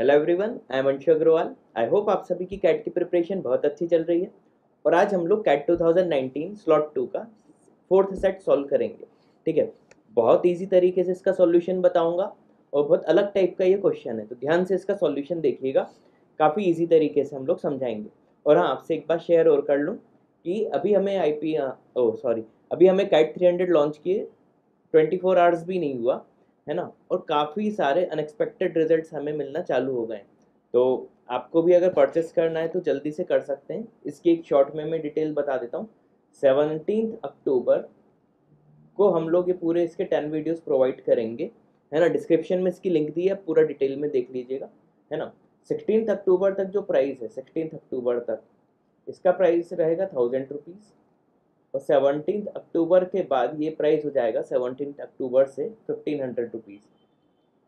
Hello everyone I am Anshu Agarwal I hope आप सभी की कैट की प्रिपरेशन बहुत अच्छी चल रही है। और आज हम लोग कैट 2019 स्लॉट टू का फोर्थ सेट सॉल्व करेंगे। ठीक है? बहुत इजी तरीके से इसका सॉल्यूशन बताऊँगा। और बहुत अलग टाइप का ये क्वेश्चन है। तो ध्यान से इसका सॉल्यूशन देखिएगा। काफ़ी ईजी तरीके से हम लोग समझाएँगे। और हाँ आपसे एक बात शेयर और कर लूँ कि अभी हमें आई पी ओ सॉरी अभी हमें कैट थ्री लॉन्च किए। ट्वेंटी आवर्स भी नहीं हुआ। है ना? और काफ़ी सारे अनएक्सपेक्टेड रिजल्ट्स हमें मिलना चालू हो गए तो आपको भी अगर परचेस करना है तो जल्दी से कर सकते हैं। इसकी एक शॉर्ट में मैं डिटेल बता देता हूँ। सेवनटीन अक्टूबर को हम लोग ये पूरे इसके टेन वीडियोस प्रोवाइड करेंगे। है ना? डिस्क्रिप्शन में इसकी लिंक दी है पूरा डिटेल में देख लीजिएगा। है ना? सिक्सटीन अक्टूबर तक जो प्राइस है सिक्सटीन अक्टूबर तक, इसका प्राइस रहेगा थाउज़ेंड रुपीज़ और सेवनटीन अक्टूबर के बाद ये प्राइस हो जाएगा सेवनटीन अक्टूबर से फिफ्टीन हंड्रेड रुपीज़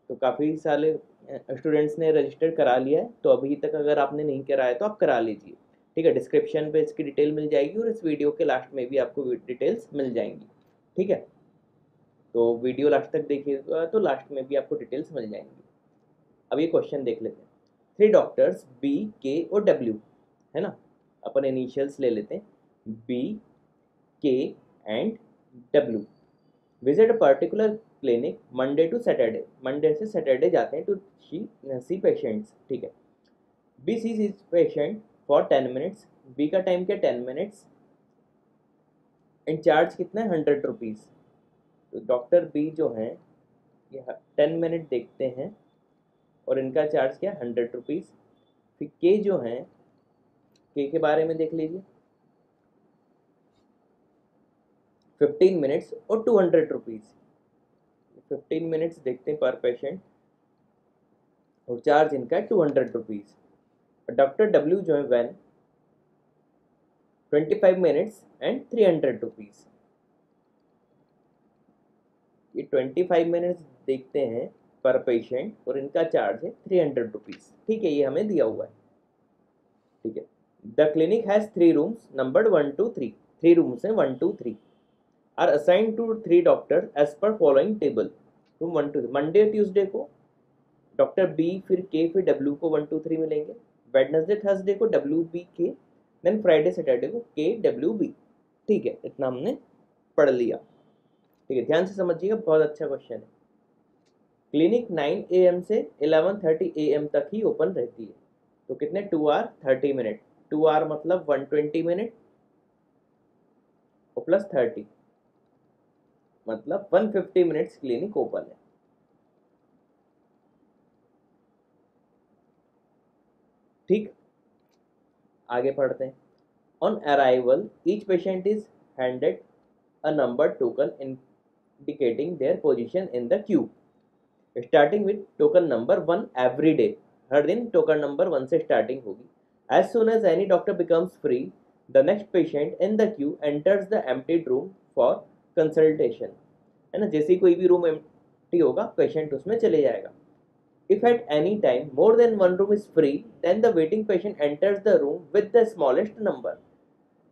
तो काफ़ी सारे स्टूडेंट्स ने रजिस्टर करा लिया है तो अभी तक अगर आपने नहीं कराया तो आप करा लीजिए। ठीक है डिस्क्रिप्शन पे इसकी डिटेल मिल जाएगी और इस वीडियो के लास्ट में भी आपको डिटेल्स मिल जाएँगी। ठीक है? तो वीडियो लास्ट तक देखिएगा तो लास्ट में भी आपको डिटेल्स मिल जाएँगी। अब ये क्वेश्चन देख लेते हैं। थ्री डॉक्टर्स बी के और डब्ल्यू है ना? अपन इनिशियल्स ले लेते हैं। B K and W visit a particular clinic Monday to Saturday Monday से सैटरडे जाते हैं टू सी सी पेशेंट्स ठीक है? B see see patient for ten minutes B का टाइम क्या? टेन मिनट्स एंड चार्ज कितना है? हंड्रेड रुपीज़ तो डॉक्टर बी जो हैं ये टेन मिनट देखते हैं और इनका चार्ज क्या? हंड्रेड रुपीज़ फिर के जो हैं के के बारे में देख लीजिए। फिफ्टीन मिनट्स और two hundred rupees fifteen minutes देखते हैं पर पेशेंट और चार्ज इनका है two hundred rupees doctor W जो है one twenty five minutes and three hundred rupees ये ट्वेंटी फाइव मिनट्स देखते हैं पर पेशेंट और इनका चार्ज है थ्री हंड्रेड रुपीज़ ठीक है, ये हमें दिया हुआ है। ठीक है? The clinic has three rooms number one two three three rooms हैं one two three are assign to three doctor as per following table. Room one, two, Monday, Tuesday को डॉक्टर बी, फिर के, फिर W को one, two, three मिलेंगे। Wednesday, Thursday को W B K then Friday, Saturday को K W B ठीक है, इतना हमने पढ़ लिया। ठीक है, ध्यान से समझिएगा, बहुत अच्छा क्वेश्चन है। क्लिनिक 9 एम से 11:30 एम तक ही ओपन रहती है। तो कितने? Two or thirty minute. Two or मतलब 120 मिनट और प्लस थर्टी। मतलब 150 मिनट्स क्लिनिक ओपन है। ठीक? आगे पढ़ते हैं। On arrival each patient is handed a number token indicating their position in the queue starting with token number one every day हर दिन token number one से starting होगी। As soon as any doctor becomes free the next patient in the queue enters the emptied room for consultation है ना? जैसे कोई भी room empty होगा patient उसमें चले जाएगा। If at any time more than one room is free then the waiting patient enters the room with the smallest number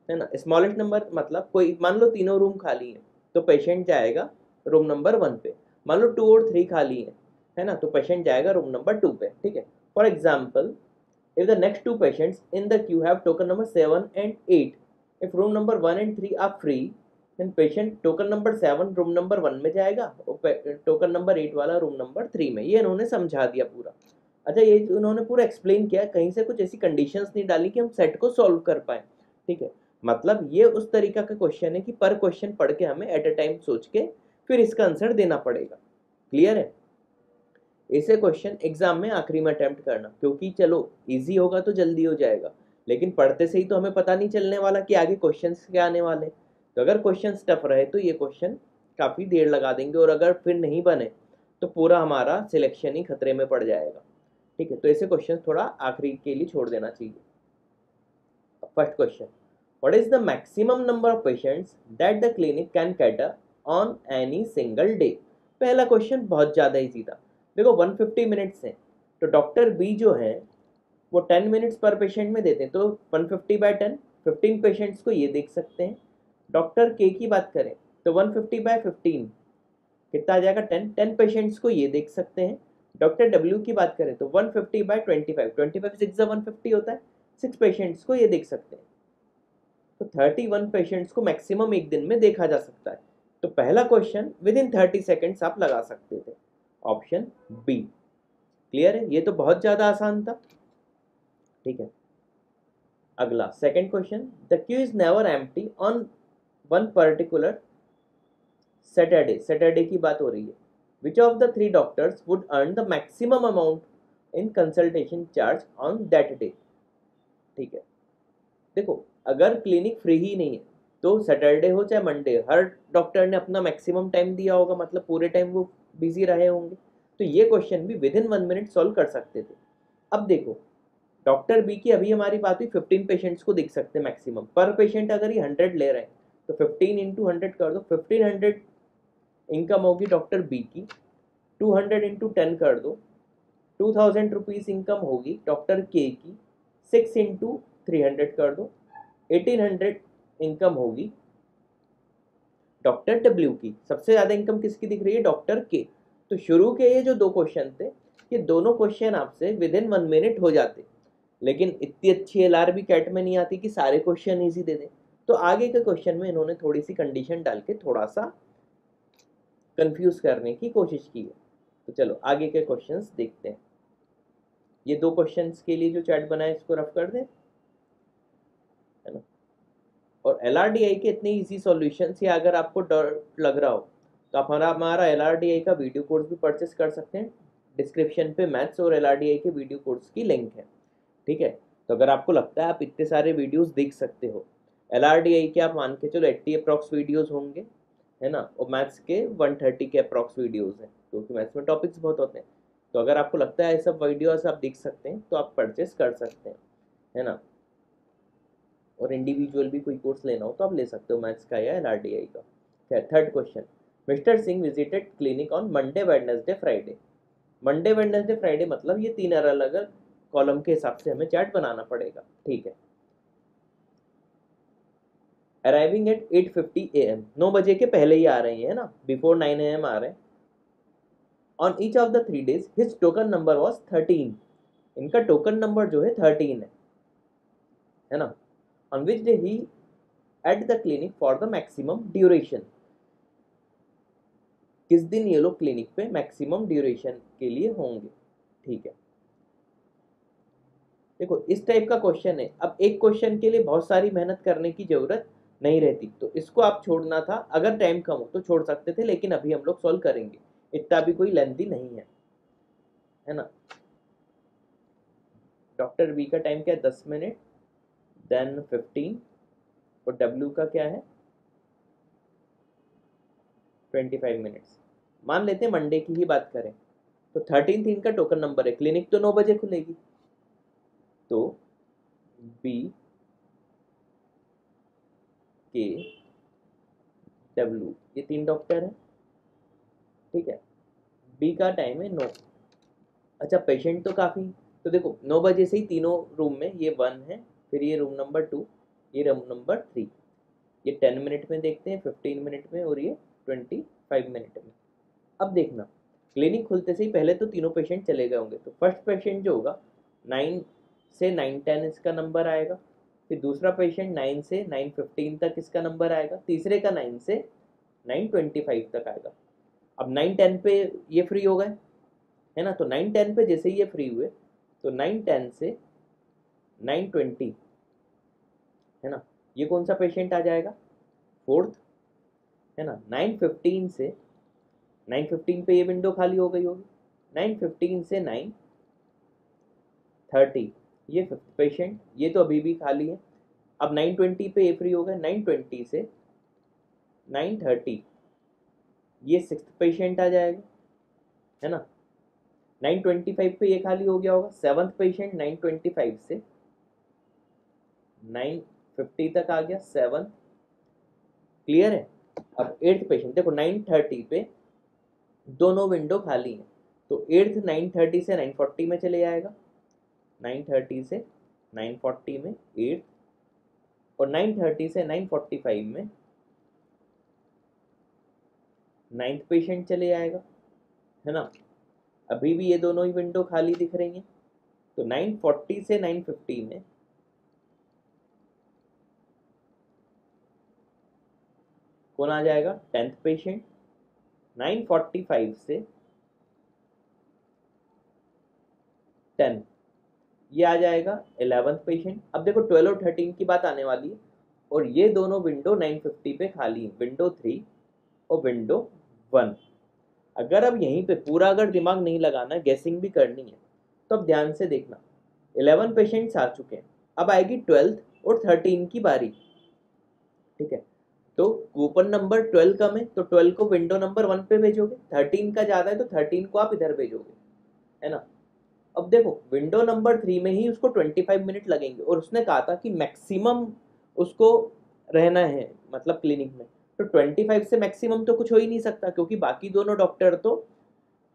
है ना? स्मॉलेस्ट नंबर मतलब कोई, मान लो तीनों रूम खाली हैं तो पेशेंट जाएगा रूम नंबर वन पे। मान लो टू और थ्री खाली है है ना? तो पेशेंट जाएगा रूम नंबर टू पे, ठीक है? For example if the next two patients in the queue have token number seven and eight if room number one and three are free then patient token number seven room number one में जाएगा, और token number eight वाला room number three में। ये इन्होंने समझा दिया पूरा। अच्छा ये उन्होंने पूरा एक्सप्लेन किया, कहीं से कुछ ऐसी कंडीशंस नहीं डाली कि हम सेट को सॉल्व कर पाए। ठीक है? मतलब ये उस तरीका का क्वेश्चन है कि पर क्वेश्चन पढ़ के हमें एट अ टाइम सोच के फिर इसका आंसर देना पड़ेगा। क्लियर है? ऐसे क्वेश्चन एग्ज़ाम में आखिरी में अटेम्प्ट करना, क्योंकि चलो इजी होगा तो जल्दी हो जाएगा। लेकिन पढ़ते से ही तो हमें पता नहीं चलने वाला कि आगे क्वेश्चन क्या आने वाले तो अगर क्वेश्चन टफ रहे तो ये क्वेश्चन काफ़ी देर लगा देंगे और अगर फिर नहीं बने तो पूरा हमारा सिलेक्शन ही खतरे में पड़ जाएगा। ठीक है तो ऐसे क्वेश्चन थोड़ा आखिरी के लिए छोड़ देना चाहिए। First question what is the maximum number of patients that the clinic can cater on any single day? पहला क्वेश्चन बहुत ज़्यादा इजी था। देखो 150 मिनट्स हैं तो डॉक्टर बी जो है, वो 10 मिनट्स पर पेशेंट में देते हैं तो 150 fifty by ten fifteen patients को ये देख सकते हैं। डॉक्टर के की बात करें तो 150 फिफ्टी बाय फिफ्टीन कितना आ जाएगा? 10 10 पेशेंट्स को ये देख सकते हैं। डॉक्टर डब्ल्यू की बात करें तो 150 fifty by twenty five twenty five six one fifty होता है। सिक्स पेशेंट्स को ये देख सकते हैं। तो थर्टी वन पेशेंट्स को मैक्सिमम एक दिन में देखा जा सकता है। तो पहला question within thirty seconds आप लगा सकते थे। ऑप्शन बी क्लियर है? ये तो बहुत ज़्यादा आसान था। ठीक है। अगला second question the queue is never empty on one particular Saturday Saturday की बात हो रही है। Which of the three doctors would earn the maximum amount in consultation charge on that day ठीक है। देखो, अगर क्लिनिक फ्री ही नहीं है तो सैटरडे हो चाहे मंडे हर डॉक्टर ने अपना मैक्सिमम टाइम दिया होगा मतलब पूरे टाइम वो बिज़ी रहे होंगे। तो ये क्वेश्चन भी within one minute solve कर सकते थे। अब देखो डॉक्टर बी की अभी हमारी बात हुई फिफ्टीन पेशेंट्स को दिख सकते हैं मैक्सिमम पर पेशेंट अगर ये हंड्रेड ले रहे हैं तो फिफ्टीन इंटू हंड्रेड कर दो। फिफ्टीन हंड्रेड इनकम होगी डॉक्टर बी की। टू हंड्रेड इंटू टेन कर दो। टू थाउज़ेंड रुपीज़ इनकम होगी डॉक्टर के की। सिक्स इंटू थ्री हंड्रेड कर दो। एटीन हंड्रेड इनकम होगी डॉक्टर डब्ल्यू की। सबसे ज़्यादा इनकम किसकी दिख रही है? डॉक्टर के तो शुरू के ये जो दो क्वेश्चन थे, ये दोनों क्वेश्चन आपसे विद इन वन मिनट हो जाते। लेकिन इतनी अच्छी एल आर भी कैट में नहीं आती कि सारे क्वेश्चन ईजी दे दें। तो आगे के क्वेश्चन में इन्होंने थोड़ी सी कंडीशन डाल के थोड़ा सा कंफ्यूज करने की कोशिश की है। तो चलो, आगे के क्वेश्चंस देखते हैं। ये दो क्वेश्चंस के लिए जो चैट बनाए, इसको रफ कर दें। है ना? और एल के इतने ईजी सॉल्यूशन या अगर आपको डर लग रहा हो तो आप हमारा हमारा एल का वीडियो कोर्स भी परचेस कर सकते हैं। डिस्क्रिप्शन पे मैथ्स और LRDI के वीडियो कोर्स की लिंक है। ठीक है? तो अगर आपको लगता है आप इतने सारे वीडियोस देख सकते हो एल आर डी आई के आप मान के चलो एट्टी अप्रॉक्स वीडियोज़ होंगे, है ना? और मैथ्स के वन थर्टी के अप्रॉक्स वीडियोज़ हैं, क्योंकि मैथ्स में टॉपिक्स बहुत होते हैं। तो अगर आपको लगता है ये सब वीडियोस आप देख सकते हैं तो आप परचेस कर सकते हैं, है ना? और इंडिविजुअल भी कोई कोर्स लेना हो तो आप ले सकते हो मैथ्स का या एल आर डी आई का। खैर third question Mister Singh visited clinic on Monday Wednesday Friday Monday Wednesday Friday मतलब ये तीन अलग अलग कॉलम के हिसाब से हमें चार्ट बनाना पड़ेगा, ठीक है? Arriving at eight fifty A M नौ बजे के पहले ही आ रहे हैं ना? बिफोर नाइन ए एम आ रहे हैं। On each of the three days his token number was thirteen इनका टोकन नंबर जो है थर्टीन है। है ना? On which day he at the clinic for the maximum duration. किस दिन ये लोग क्लिनिक पे मैक्सिमम ड्यूरेशन के लिए होंगे? ठीक है। देखो, इस टाइप का क्वेश्चन है। अब एक क्वेश्चन के लिए बहुत सारी मेहनत करने की ज़रूरत नहीं रहती। तो इसको आप छोड़ना था। अगर टाइम कम हो तो छोड़ सकते थे, लेकिन अभी हम लोग सॉल्व करेंगे। इतना भी कोई लेंथी नहीं है। है ना? डॉक्टर बी का टाइम क्या है? दस मिनट देन फिफ्टीन और डब्ल्यू का क्या है? ट्वेंटी फाइव मिनट्स मान लेते हैं मंडे की ही बात करें। तो थर्टीन थी इनका टोकन नंबर है। क्लिनिक तो नौ बजे खुलेगी। तो बी के डब्ल्यू ये तीन डॉक्टर हैं। ठीक है? बी का टाइम है नौ। अच्छा पेशेंट तो काफ़ी तो देखो, नौ बजे से ही तीनों रूम में ये वन है, फिर ये रूम नंबर टू ये रूम नंबर थ्री ये टेन मिनट में देखते हैं फिफ्टीन मिनट में और ये ट्वेंटी फाइव मिनट में। अब देखना क्लिनिक खुलते से ही पहले तो तीनों पेशेंट चले गए होंगे। तो फ़र्स्ट पेशेंट जो होगा नाइन से नाइन टेन इसका नंबर आएगा। फिर दूसरा पेशेंट नाइन से नाइन फिफ्टीन तक इसका नंबर आएगा, तीसरे का नाइन से नाइन ट्वेंटी फाइव तक आएगा। अब नाइन टेन पे ये फ्री हो गए, है ना? तो नाइन टेन पे जैसे ही ये फ्री हुए तो नाइन टेन से नाइन ट्वेंटी है ना? ये कौन सा पेशेंट आ जाएगा? फोर्थ है ना? नाइन फिफ्टीन से नाइन फिफ्टीन पे ये विंडो खाली हो गई होगी। नाइन फिफ्टीन से नाइन थर्टी ये फिफ्थ पेशेंट ये तो अभी भी खाली है। अब नाइन ट्वेंटी पे ये फ्री हो नाइन ट्वेंटी से नाइन थर्टी ये सिक्स पेशेंट आ जाएगा, है ना? नाइन ट्वेंटी फाइव पे ये खाली हो गया होगा seventh patient nine twenty five से नाइन फिफ्टी तक आ गया सेवन क्लियर है? अब एट्थ पेशेंट देखो नाइन थर्टी पे दोनों विंडो खाली हैं। तो एट्थ नाइन थर्टी से नाइन फोर्टी में चले जाएगा। नाइन थर्टी से नाइन फोर्टी में एट्थ और नाइन थर्टी से नाइन फोर्टी फाइव में नाइन्थ पेशेंट चले जाएगा है ना? अभी भी ये दोनों ही विंडो खाली दिख रही हैं। तो 940 से 950 में कौन आ जाएगा? टेंथ पेशेंट 945 से 10 ये आ जाएगा एलेवंथ पेशेंट अब देखो 12 और 13 की बात आने वाली है। और ये दोनों विंडो 950 पे खाली है। विंडो थ्री और विंडो वन अगर अब यहीं पे पूरा अगर दिमाग नहीं लगाना गैसिंग भी करनी है तो अब ध्यान से देखना। इलेवन पेशेंट्स आ चुके हैं। अब आएगी ट्वेल्थ और थर्टीन की बारी। ठीक है? तो कूपन नंबर ट्वेल्व कम है तो ट्वेल्व को विंडो नंबर वन पे भेजोगे। थर्टीन का ज़्यादा है तो थर्टीन को आप इधर भेजोगे। है ना? अब देखो विंडो नंबर थ्री में ही उसको ट्वेंटी फाइव मिनट लगेंगे और उसने कहा था कि मैक्सिमम उसको रहना है मतलब क्लिनिक में। तो ट्वेंटी फाइव से मैक्सिमम तो कुछ हो ही नहीं सकता, क्योंकि बाकी दोनों डॉक्टर तो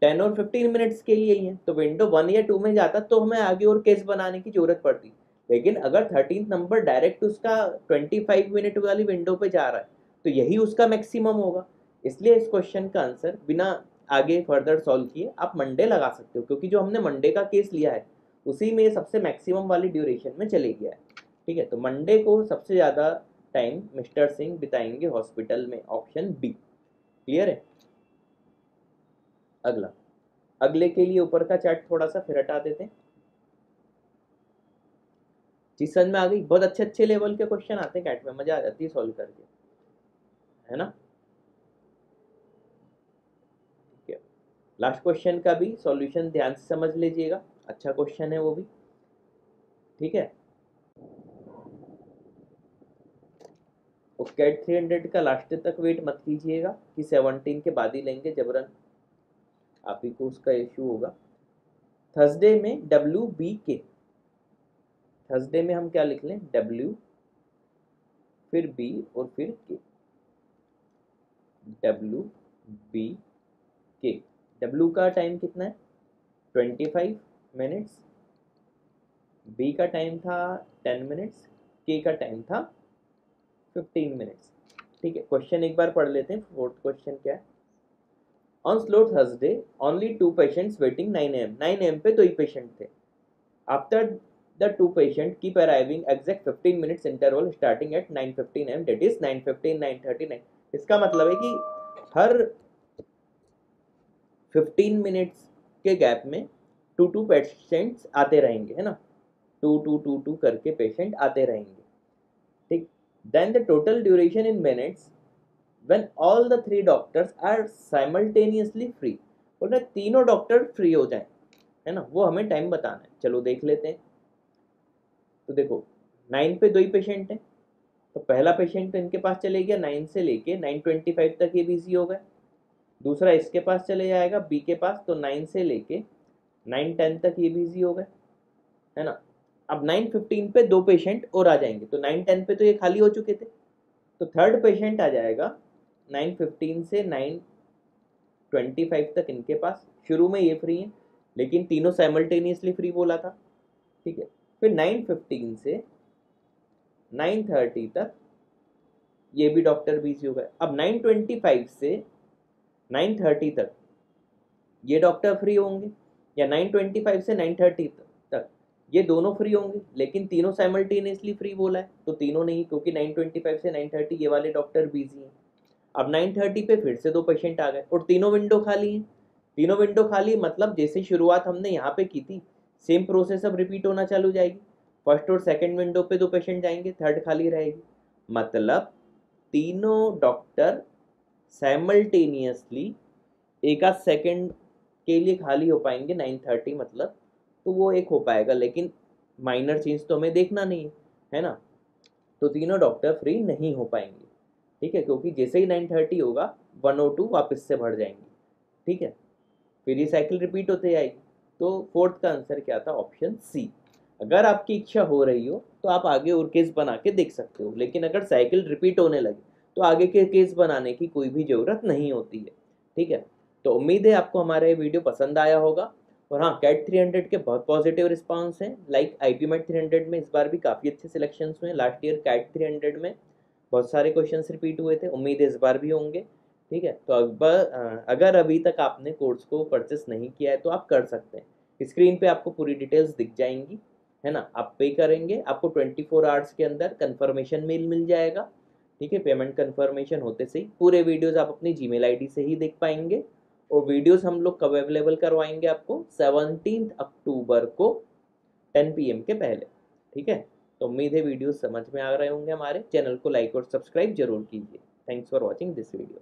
टेन और फिफ्टीन मिनट्स के लिए ही हैं। तो विंडो वन या टू में जाता तो हमें आगे और केस बनाने की ज़रूरत पड़ती। लेकिन अगर थर्टीन नंबर डायरेक्ट उसका ट्वेंटी फाइव मिनट वाली विंडो पे जा रहा है तो यही उसका मैक्सिमम होगा। इसलिए इस क्वेश्चन का आंसर बिना आगे फर्दर सॉल्व किए, आप मंडे लगा सकते हो, क्योंकि जो हमने मंडे का केस लिया है, उसी में सबसे मैक्सिमम वाली ड्यूरेशन में चले गया है। ठीक है तो मंडे को सबसे ज़्यादा टाइम मिस्टर सिंह बिताएँगे हॉस्पिटल में ऑप्शन बी क्लियर है? अगला। अगले के लिए ऊपर का चार्ट थोड़ा सा फिर हटा देते हैं। समझ में आ गई? बहुत अच्छे अच्छे लेवल के क्वेश्चन आते हैं कैट में मज़ा आ जाती है सॉल्व करके। है ना ठीक है लास्ट क्वेश्चन का भी सॉल्यूशन ध्यान से समझ लीजिएगा। अच्छा क्वेश्चन है वो भी। ठीक है? कैट थ्री हंड्रेड का लास्ट तक वेट मत कीजिएगा कि सेवनटीन के बाद ही लेंगे जबरन। आप ही को उसका इशू होगा। थर्सडे में डब्ल्यू बी के थर्सडे में हम क्या लिख लें? डब्ल्यू फिर बी और फिर K W B K W का टाइम कितना है? ट्वेंटी फाइव मिनट्स बी का टाइम था टेन मिनट्स के का टाइम था फिफ्टीन मिनट्स ठीक है क्वेश्चन एक बार पढ़ लेते हैं फोर्थ क्वेश्चन क्या है? On slow Thursday only two patients waiting nine AM nine AM पे दो ही पेशेंट थे. After the two patient keep arriving exact fifteen minutes interval starting at nine fifteen AM that is nine fifteen nine thirty nine इसका मतलब है कि हर fifteen minutes के गैप में टू टू पेशेंट्स आते रहेंगे, है ना? टू टू टू टू करके पेशेंट आते रहेंगे। ठीक? Then the total duration in minutes when all the three doctors are simultaneously free बोल रहे तीनों डॉक्टर फ्री हो जाएँ, है ना? वो हमें टाइम बताना है। चलो देख लेते हैं। तो देखो नाइन पे दो ही पेशेंट हैं। तो पहला पेशेंट तो इनके पास चले गया नाइन से लेके नाइन ट्वेंटी फाइव तक ये बिज़ी हो गए। दूसरा इसके पास चले जाएगा बी के पास तो नाइन से लेके नाइन टेन तक ये बिज़ी हो गए, है ना? अब नाइन फिफ्टीन पे दो पेशेंट और आ जाएँगे तो नाइन टेन पे तो ये खाली हो चुके थे तो थर्ड पेशेंट आ जाएगा नाइन फिफ्टीन से नाइन ट्वेंटी फाइव तक इनके पास, शुरू में ये फ्री हैं, लेकिन तीनों साइमल्टेनियसली फ्री बोला था, ठीक है? फिर नाइन फिफ्टीन से नाइन थर्टी तक ये भी डॉक्टर बिज़ी हो गए, अब नाइन ट्वेंटी फाइव से नाइन थर्टी तक। ये डॉक्टर फ्री होंगे, या नाइन ट्वेंटी फाइव से नाइन थर्टी तक। ये दोनों फ्री होंगे, लेकिन तीनों साइमल्टेनियसली फ्री बोला है तो तीनों नहीं, क्योंकि 925 से 930 ये वाले डॉक्टर बिज़ी हैं। अब 930 पे फिर से दो पेशेंट आ गए, और तीनों विंडो खाली हैं। तीनों विंडो खाली मतलब जैसे शुरुआत हमने यहाँ पे की थी सेम प्रोसेस अब रिपीट होना चालू जाएगी। फ़र्स्ट और सेकेंड विंडो पे दो पेशेंट जाएँगे थर्ड खाली रहेगी। मतलब तीनों डॉक्टर साइमल्टेनियसली एक आध सेकेंड के लिए खाली हो पाएँगे नाइन थर्टी मतलब तो वो एक हो पाएगा, लेकिन माइनर चेंज तो हमें देखना नहीं है है ना? तो तीनों डॉक्टर फ्री नहीं हो पाएँगे, ठीक है? क्योंकि जैसे ही नाइन थर्टी होगा वन ओ टू वापस से भर जाएँगे, ठीक है? फिर ये साइकिल रिपीट होते जाएगी। तो फोर्थ का आंसर क्या था? ऑप्शन सी अगर आपकी इच्छा हो रही हो तो आप आगे और केस बना के देख सकते हो, लेकिन अगर साइकिल रिपीट होने लगे तो आगे के केस बनाने की कोई भी ज़रूरत नहीं होती है, ठीक है? तो उम्मीद है आपको हमारा ये वीडियो पसंद आया होगा। और हाँ कैट 300 के बहुत पॉजिटिव रिस्पांस हैं। Like I P MAT three में इस बार भी काफ़ी अच्छे सिलेक्शन हुए लास्ट ईयर कैट 300 में बहुत सारे क्वेश्चन रिपीट हुए थे। उम्मीद है इस बार भी होंगे, ठीक है? तो अब अगर अभी तक आपने कोर्स को परचेस नहीं किया है तो आप कर सकते हैं। स्क्रीन पे आपको पूरी डिटेल्स दिख जाएँगी, है ना? आप पे करेंगे, आपको 24 फोर आवर्स के अंदर कंफर्मेशन मेल मिल जाएगा। ठीक है पेमेंट कन्फर्मेशन होते से ही पूरे वीडियोज़ आप अपनी जीमेल आईडी से ही देख पाएँगे। और वीडियोस हम लोग कब अवेलेबल करवाएँगे आपको? सेवनटीन अक्टूबर को टेन पी के पहले, ठीक है? तो उम्मीद है वीडियो समझ में आ रहे होंगे हमारे। चैनल को लाइक और सब्सक्राइब ज़रूर कीजिए। Thanks for watching this video